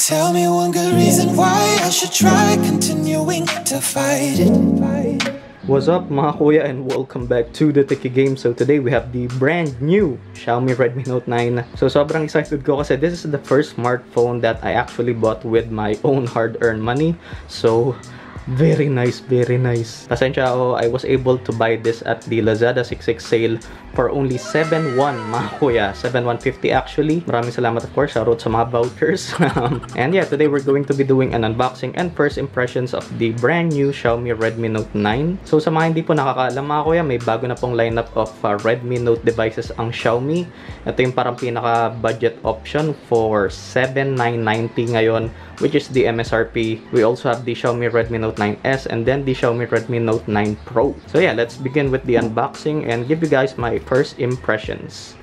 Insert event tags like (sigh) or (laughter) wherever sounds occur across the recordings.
Tell me one good reason why I should try continuing to fight it. What's up mga kuya and welcome back to the Techie Game. So today we have the brand new Xiaomi Redmi Note 9. So sobrang excited ko kasi this is the first smartphone that I actually bought with my own hard-earned money. So Very nice, very nice. Pasensya ako, I was able to buy this at the Lazada 66 sale for only 7.1 mga kuya. 7.150 actually. Maraming salamat of course. Shoutout sa mga vouchers. (laughs) And yeah, today we're going to be doing an unboxing and first impressions of the brand new Xiaomi Redmi Note 9. So sa mga hindi po nakakaalam mga kuya, may bago na pong lineup of uh, Redmi Note devices ang Xiaomi. Ito yung parang pinaka budget option for 7,990 ngayon which is the MSRP. We also have the Xiaomi Redmi Note 9S and then the Xiaomi Redmi Note 9 Pro. So yeah, let's begin with the unboxing and give you guys my first impressions.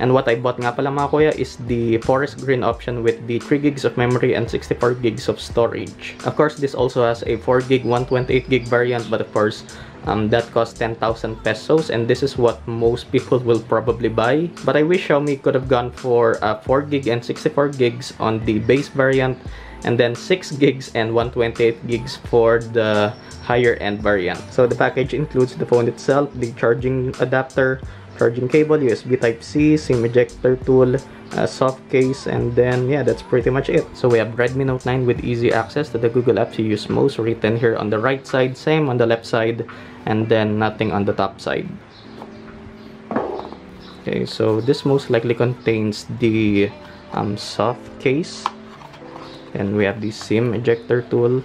And what I bought nga pala mga kuya is the forest green option with the 3 gigs of memory and 64 gigs of storage. Of course, this also has a 4 gig 128 gig variant but of course, um, that costs 10,000 pesos and this is what most people will probably buy. But I wish Xiaomi could have gone for uh, 4 gig and 64 gigs on the base variant and then 6 gigs and 128 gigs for the higher end variant. So the package includes the phone itself, the charging adapter, charging cable, USB Type-C, SIM ejector tool, a soft case, and then yeah, that's pretty much it. So we have Redmi Note 9 with easy access to the Google apps you use most, written here on the right side, same on the left side, and then nothing on the top side. Okay, so this most likely contains the um, soft case, and we have the SIM ejector tool.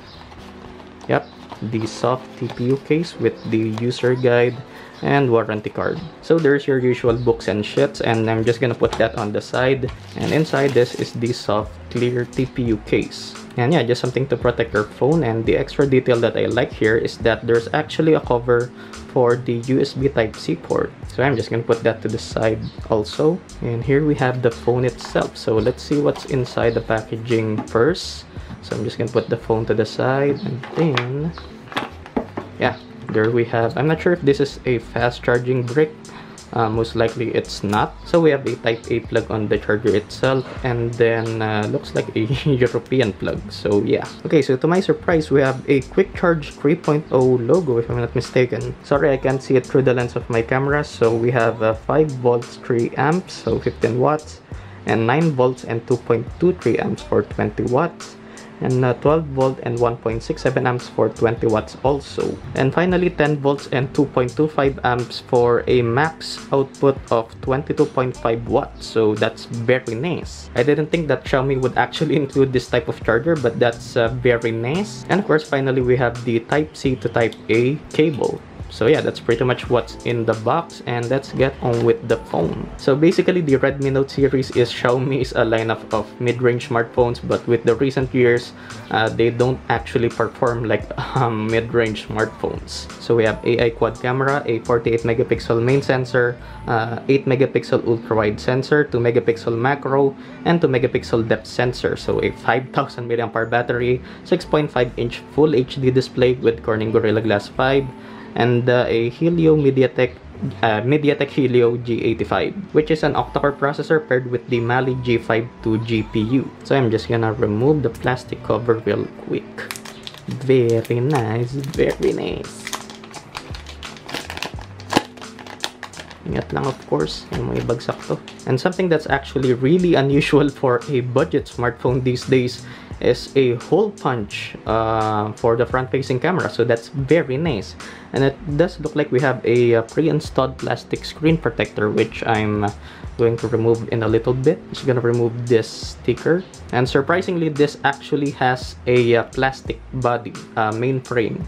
Yep, the soft TPU case with the user guide and warranty card. So there's your usual books and sheets and I'm just gonna put that on the side and inside this is the soft clear TPU case. And yeah, just something to protect your phone and the extra detail that I like here is that there's actually a cover for the USB Type-C port. So I'm just gonna put that to the side also. And here we have the phone itself. So let's see what's inside the packaging first. So I'm just gonna put the phone to the side and then yeah there we have i'm not sure if this is a fast charging brick. Uh, most likely it's not. So we have a type a plug on the charger itself and then uh, looks like a (laughs) european plug. So yeah. Okay so to my surprise we have a quick charge 3.0 logo if i'm not mistaken. Sorry i can't see it through the lens of my camera. So we have uh, 5 volts 3 amps so 15 watts and 9 volts and 2.23 amps for 20 watts and uh, 12 volt and 1.67 amps for 20 watts also. And finally 10 volts and 2.25 amps for a max output of 22.5 watts. So that's very nice. I didn't think that xiaomi would actually (laughs) include this type of charger but that's uh, very nice. And of course finally we have the type c to type a cable so yeah, that's pretty much what's in the box and let's get on with the phone. So basically the Redmi Note series is Xiaomi's a lineup of mid-range smartphones but with the recent years, uh, they don't actually perform like (laughs) um, mid-range smartphones. So we have AI quad camera, a 48 megapixel main sensor, uh, 8 megapixel ultra-wide sensor, 2 megapixel macro, and 2 megapixel depth sensor. So a 5000 mAh battery, 6.5 inch full HD display with Corning Gorilla Glass 5, and uh, a Helio MediaTek uh, MediaTek Helio G85 which is an octa-core processor paired with the Mali G52 GPU. So I'm just gonna remove the plastic cover real quick. Very nice, very nice. Ingat lang of course, yung may bagsak to. And something that's actually really unusual for a budget smartphone these days is a hole punch uh, for the front-facing camera. So that's very nice. And it does look like we have a, uh, pre-installed plastic screen protector which I'm going to remove in a little bit. Just gonna remove this sticker. And surprisingly this actually has a uh, plastic body uh, main frame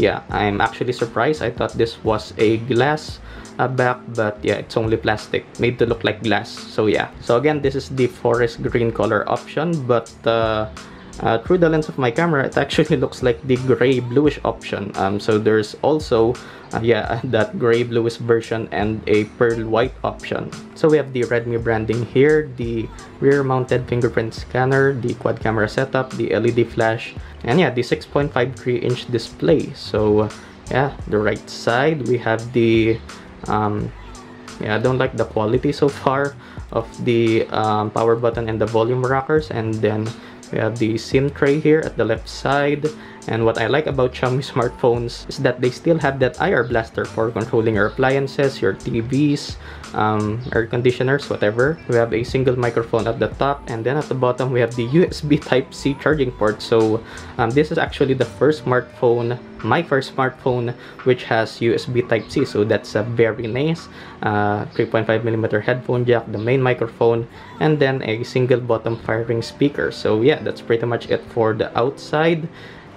yeah I'm actually surprised. I thought this was a glass uh, back but yeah it's only plastic. Made to look like glass so yeah. So again this is the forest green color option but uh, uh, through the lens of my camera it actually looks like the gray bluish option. Um, so there's also uh, yeah (laughs) that gray bluish version and a pearl white option. So we have the redmi branding here the rear mounted fingerprint scanner the quad camera setup the led flash and yeah the 6.53 inch display. So yeah the right side we have the um, yeah, I don't like the quality so far of the um, power button and the volume rockers and then we have the SIM tray here at the left side and what I like about Xiaomi smartphones is that they still have that IR blaster for controlling your appliances, your TVs, um, air conditioners, whatever. We have a single microphone at the top and then at the bottom we have the (laughs) USB Type-C charging port. So um, this is actually the first smartphone, my first smartphone which has USB Type-C. So that's a very nice 3.5mm uh, headphone jack, the main microphone, and then a single bottom firing speaker. So yeah, that's pretty much it for the outside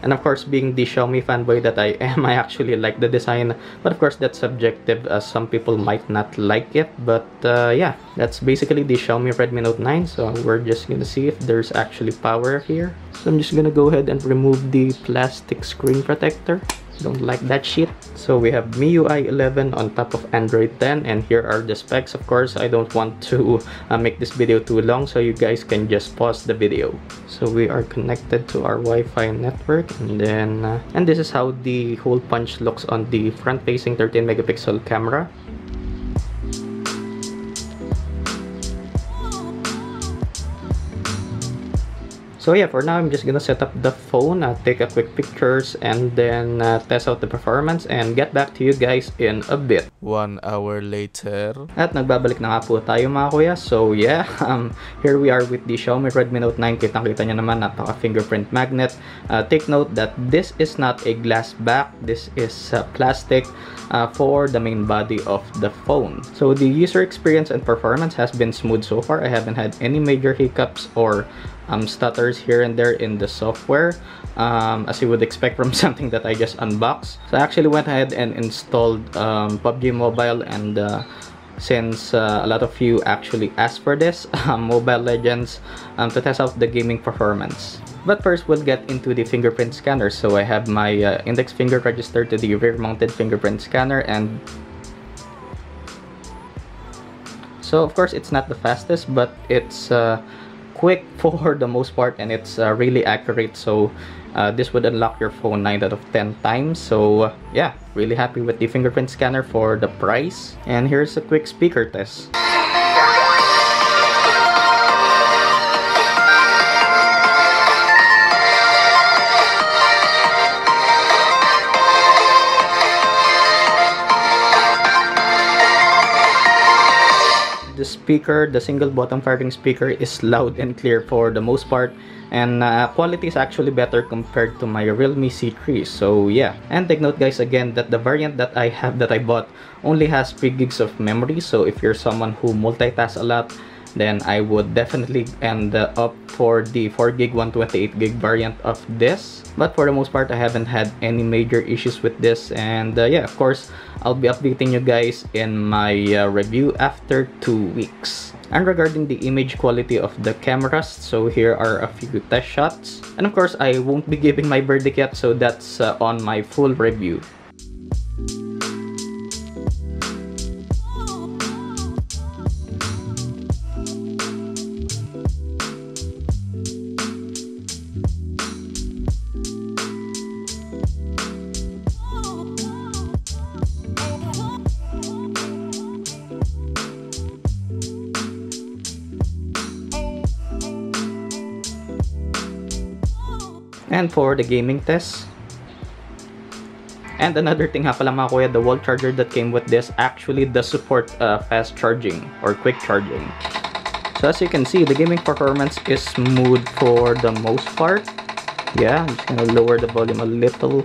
and of course being the Xiaomi fanboy that I am (laughs) I actually like the design. But of course that's subjective as some people might not like it. But uh, yeah that's basically the Xiaomi Redmi Note 9 so we're just gonna see if there's actually power here. So I'm just gonna go ahead and remove the plastic screen protector don't like that shit. So we have MIUI 11 on top of Android 10 and here are the specs. Of course I don't want to uh, make this video too long so you guys can just pause the video. So we are connected to our Wi-Fi network and then uh, and this is how the hole punch looks on the front facing 13 megapixel camera So yeah, for now, I'm just gonna set up the phone, uh, take a quick pictures, and then uh, test out the performance and get back to you guys in a bit. One hour later. At nagbabalik na nga po tayo mga kuya. So yeah, (laughs) um, here we are with the Xiaomi Redmi Note 9. Kitang-kita nyo naman, napaka-fingerprint magnet. Uh, take note that this is not a glass back. This is uh, plastic uh, for the main body of the phone. So the user experience and performance has been smooth so far. I haven't had any major hiccups or um, stutters here and there in the software um, as you would expect from (laughs) something that I just unboxed. So I actually went ahead and installed um, PUBG Mobile and uh, since uh, a lot of you actually asked for this, (laughs) um, Mobile Legends, um, to test out the gaming performance. But first, we'll get into the fingerprint scanner. So I have my uh, index finger registered to the rear-mounted fingerprint scanner and so of course it's not the fastest but it's uh, quick (laughs) for the most part and it's uh, really accurate. So uh, this would unlock your phone 9 out of 10 times. So uh, yeah really happy with the fingerprint scanner for the price. And here's a quick speaker test speaker, the single bottom firing speaker is loud and clear for the most part and uh, quality is actually better compared to my Realme C3 so yeah. And take note guys again that the variant that I have that I bought only has 3 gigs of memory so if you're someone who multitasks a lot then I would definitely end up for the 4 gig 128 gig variant of this. But for the most part I haven't had any major issues with this. And uh, yeah of course I'll be updating you guys in my uh, review after two weeks. And regarding the image quality of the cameras so here are a few test shots. And of course I won't be giving my verdict yet so that's uh, on my full review And for the gaming test, and another thing ha pala mga kuya, the wall charger that came with this actually does support uh, fast charging or quick charging. So as you can see, the gaming performance is smooth for the most part. Yeah, I'm just gonna lower the volume a little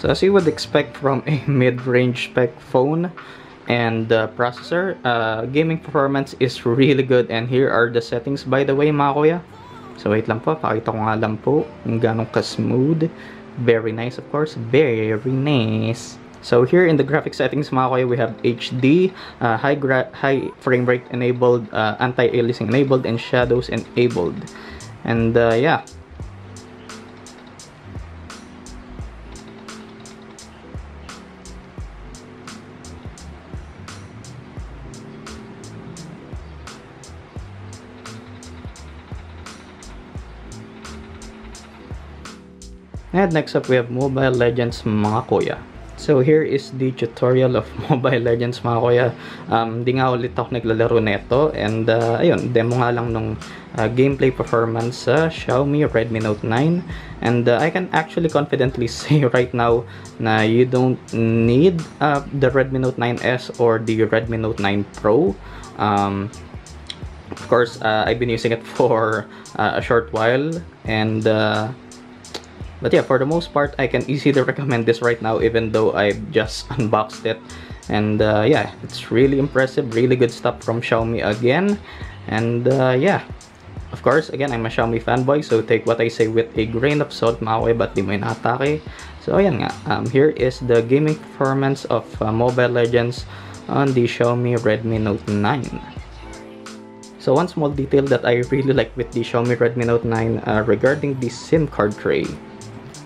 So as you would expect from a (laughs) mid-range spec phone and uh, processor, uh, gaming performance is really good and here are the settings by the way mga kuya. So wait lang po, pakita ko nga lang po kung ganong ka-smooth. Very nice of course, very nice. So here in the graphic settings mga kuya, we have HD, uh, high, high frame rate enabled, uh, anti-aliasing enabled, and shadows enabled. And uh, yeah, And next up, we have Mobile Legends mga kuya. So here is the tutorial of (laughs) Mobile Legends mga kuya. Um, di nga ulit ako naglalaro neto and uh, ayun, demo nga lang nung uh, gameplay performance sa Xiaomi Redmi Note 9 and uh, I can actually confidently (laughs) say right now na you don't need uh, the Redmi Note 9S or the Redmi Note 9 Pro. Um, of course, uh, I've been using it (laughs) for uh, a short while and uh, but yeah for the most part i can easily (laughs) recommend this right now even though i've just (laughs) unboxed it. And uh, yeah it's really impressive really good stuff from xiaomi again. And uh, yeah of course again i'm a xiaomi fanboy so take what i say with a grain of salt mga but di mo inatake so ayan nga um, here is the gaming performance of uh, mobile legends on the xiaomi redmi note 9 so one small detail that I really like with the Xiaomi Redmi Note 9 uh, regarding the SIM card tray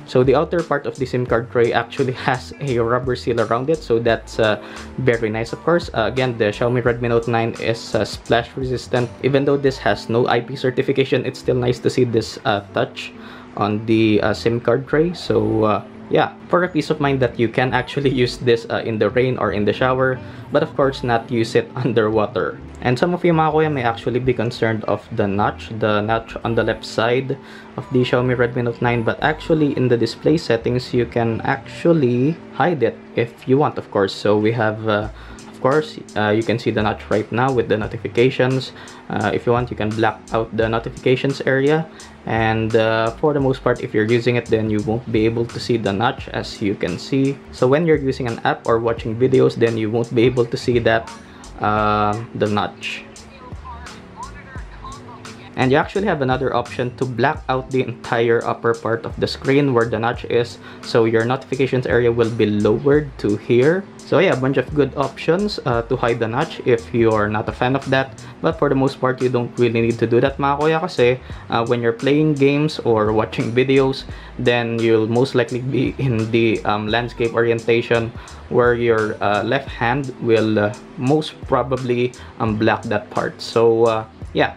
so the outer part of the SIM card tray actually (laughs) has a rubber seal around it, so that's uh, very nice of course. Uh, again, the Xiaomi Redmi Note 9 is uh, splash resistant. Even though this has no IP certification, it's still nice to see this uh, touch on the uh, SIM card tray. So uh, yeah, for a peace of mind that you can actually (laughs) use this uh, in the rain or in the shower, but of course not use it (laughs) underwater. And some of you mga may actually be concerned of the notch, the notch on the left side of the Xiaomi Redmi Note 9, but actually in the display settings, you can actually hide it if you want, of course. So we have uh, course uh, you can see the notch right now with the notifications. Uh, if you want you can black out the notifications area. And uh, for the most part if you're using it then you won't be able to see the notch as you can see. So when you're using an app or watching videos then you won't be able to see that uh, the notch and you actually have another option to black out the entire upper part of the screen where the notch is so your notifications area will be lowered to here so yeah, a bunch of good options uh, to hide the notch if you're not a fan of that. But for the most part, you don't really need to do that mga kuya kasi uh, when you're playing games or watching videos, then you'll most likely be in the um, landscape orientation where your uh, left hand will uh, most probably um, block that part. So uh, yeah,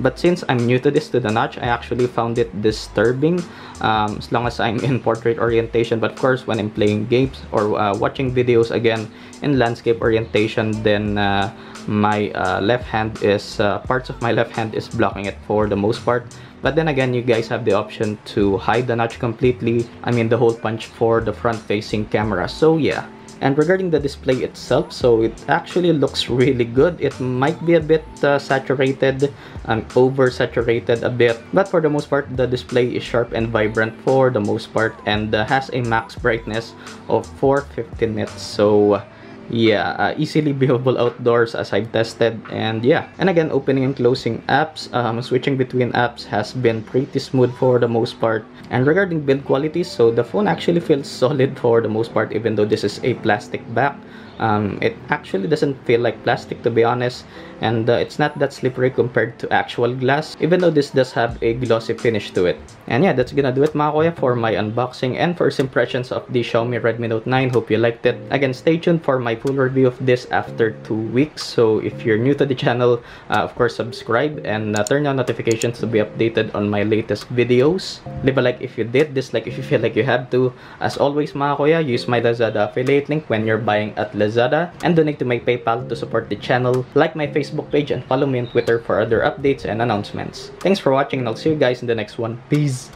but since I'm new to this, to the notch, I actually found it disturbing um, as long as I'm in portrait orientation. But of course, when I'm playing games or uh, watching videos again in landscape orientation, then uh, my uh, left hand is, uh, parts of my (laughs) left hand is blocking it for the most part. But then again, you guys have the option to hide the notch completely. I mean, the hole punch for the front-facing camera. So yeah, and regarding the display itself so it actually looks really good. It might be a bit uh, saturated and over saturated a bit but for the most part the display is sharp and vibrant for the most part and uh, has a max brightness of 450 nits. So yeah uh, easily viewable outdoors as I've tested and yeah. And again opening and closing apps um, switching between apps has been pretty smooth for the most part. And regarding build quality so the phone actually feels (laughs) solid for the most part even though this is a plastic back um, it actually doesn't feel like plastic to be honest. And uh, it's not that slippery compared to actual glass even though this does have a glossy finish to it. And yeah that's gonna do it mga kuya for my unboxing and first impressions of the Xiaomi Redmi Note 9 hope you liked it. Again stay tuned for my full review of this after two weeks. So if you're new to the channel uh, of course subscribe and uh, turn on notifications to be updated on my latest videos. Leave a like if you did dislike if you feel like you have to. As always mga kuya use my Lazada affiliate link when you're buying at Lazada and donate to my PayPal to support the channel like my Facebook page and follow me on Twitter for other updates and announcements. Thanks for watching and I'll see you guys in the next one. Peace!